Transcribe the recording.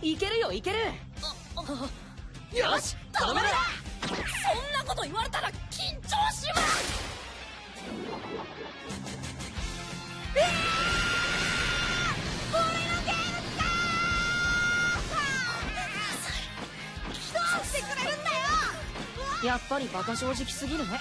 いけるよいける。よし頼めだそんなこと言われたら緊張します。えー、俺のゲームかどうしてくれるんだよ。やっぱりバカ正直すぎるね。